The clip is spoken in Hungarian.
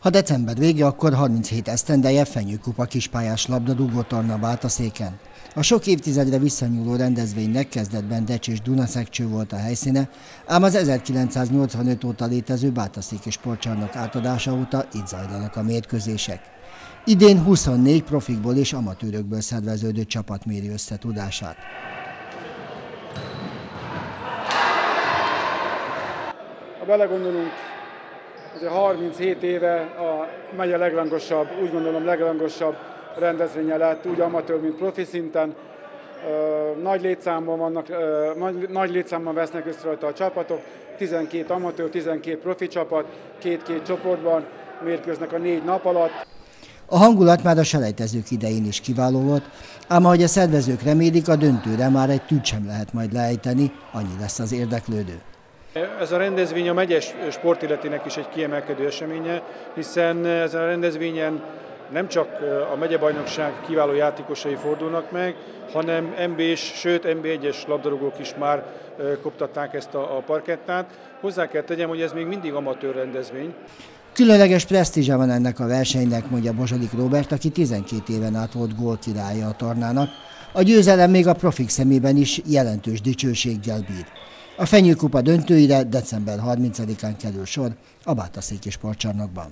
Ha december vége, akkor 37 esztendeje Fenyőkupa kispályás labdarúgó torna széken. A sok évtizedre visszanyúló rendezvénynek kezdetben Decs és Dunaszekcső volt a helyszíne, ám az 1985 óta létező Bátaszéki sportcsarnok átadása óta itt zajlanak a mérkőzések. Idén 24 profikból és amatőrökből szerveződő csapat méri össze tudását. Ha belegondolunk, Ugye 37 éve a megye legrangosabb, úgy gondolom legrangosabb rendezvénye lett, úgy amatőr, mint profi szinten. Nagy létszámban, vannak, nagy létszámban vesznek össze rajta a csapatok, 12 amatőr, 12 profi csapat, két-két csoportban mérkőznek a négy nap alatt. A hangulat már a selejtezők idején is kiváló volt, ám ahogy a szervezők remélik, a döntőre már egy tűt sem lehet majd leejteni, annyi lesz az érdeklődő. Ez a rendezvény a megyes sportéletének is egy kiemelkedő eseménye, hiszen ezen a rendezvényen nem csak a megyebajnokság kiváló játékosai fordulnak meg, hanem MB-s, sőt MB1-es labdarúgók is már koptatták ezt a, a parkettát. Hozzá kell tegyem, hogy ez még mindig amatőr rendezvény. Különleges presztízse van ennek a versenynek, mondja Bozsodik Robert, aki 12 éven át volt gólkirálya a tornának. A győzelem még a profik szemében is jelentős dicsőséggel bír. A Fenyőkupa döntőire december 30-án kerül sor a Bátaszéki sportcsarnokban.